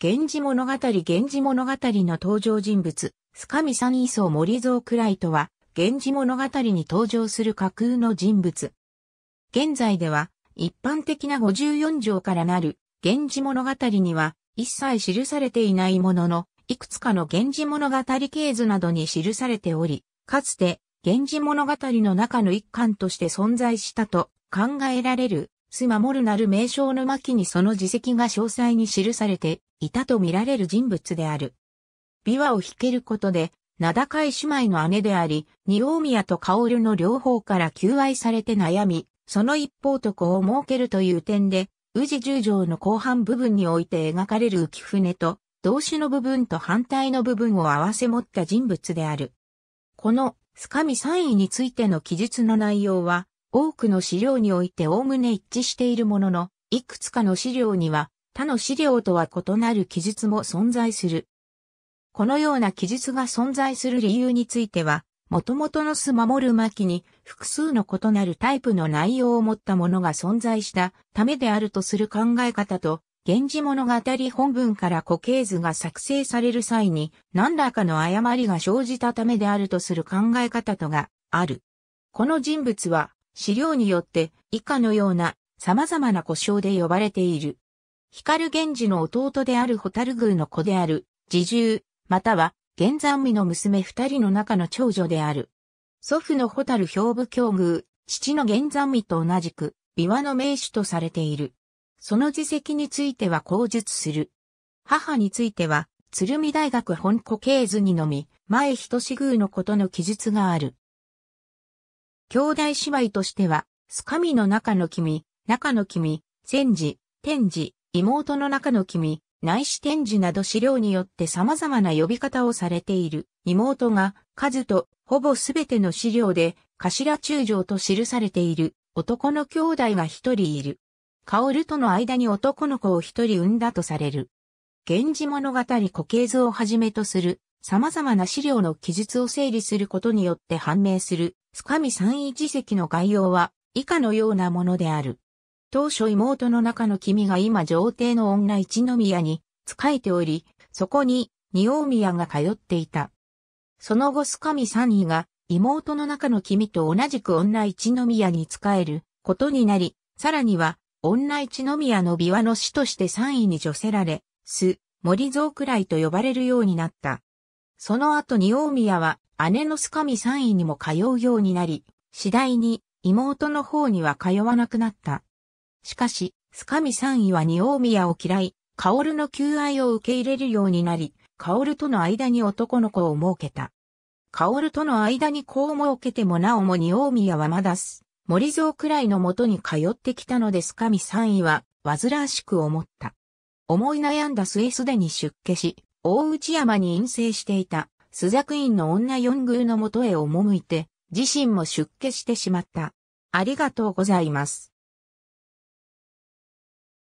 源氏物語源氏物語の登場人物、スカミ三位層森蔵くらいとは、源氏物語に登場する架空の人物。現在では、一般的な54条からなる、源氏物語には、一切記されていないものの、いくつかの源氏物語系図などに記されており、かつて、源氏物語の中の一環として存在したと考えられる、須守るなる名称の巻にその事績が詳細に記されていたと見られる人物である。琵琶を弾けることで、名高い姉妹の姉であり、二大宮と薫の両方から求愛されて悩み、その一方と子を設けるという点で、宇治十条の後半部分において描かれる浮船と、動詞の部分と反対の部分を合わせ持った人物である。この、スカミ三位についての記述の内容は、多くの資料において概ね一致しているものの、いくつかの資料には、他の資料とは異なる記述も存在する。このような記述が存在する理由については、元々の巣守る巻に複数の異なるタイプの内容を持ったものが存在したためであるとする考え方と、源氏物語本文から固形図が作成される際に何らかの誤りが生じたためであるとする考え方とがある。この人物は資料によって以下のような様々な故障で呼ばれている。光源氏の弟であるホタル宮の子である自重、または玄山美の娘二人の中の長女である。祖父のホタル兵部教宮、父の玄山美と同じく、琵琶の名手とされている。その自責については口述する。母については、鶴見大学本古系図にのみ、前人志宮のことの記述がある。兄弟姉妹としては、スカミの中の君、中の君、戦時、天時、妹の中の君、内視展示など資料によって様々な呼び方をされている。妹が、数と、ほぼすべての資料で、頭中将と記されている、男の兄弟が一人いる。薫との間に男の子を一人産んだとされる。源氏物語固形図をはじめとする、様々な資料の記述を整理することによって判明する、スカミ三位事跡の概要は、以下のようなものである。当初妹の中の君が今上帝の女一宮に仕えており、そこに二大宮が通っていた。その後スカミ三位が妹の中の君と同じく女一宮に仕えることになり、さらには女一宮の琵琶の死として三位に除せられ、す、森蔵くらいと呼ばれるようになった。その後二大宮は姉のスカミ三位にも通うようになり、次第に妹の方には通わなくなった。しかし、スカミ三位は二大宮を嫌い、カオルの求愛を受け入れるようになり、カオルとの間に男の子を設けた。カオルとの間に子を設けてもなおも二大宮はまだす。森蔵くらいのもとに通ってきたのです神三位は、煩わしく思った。思い悩んだ末すでに出家し、大内山に陰性していた、朱雀院の女四宮のもとへ赴いて、自身も出家してしまった。ありがとうございます。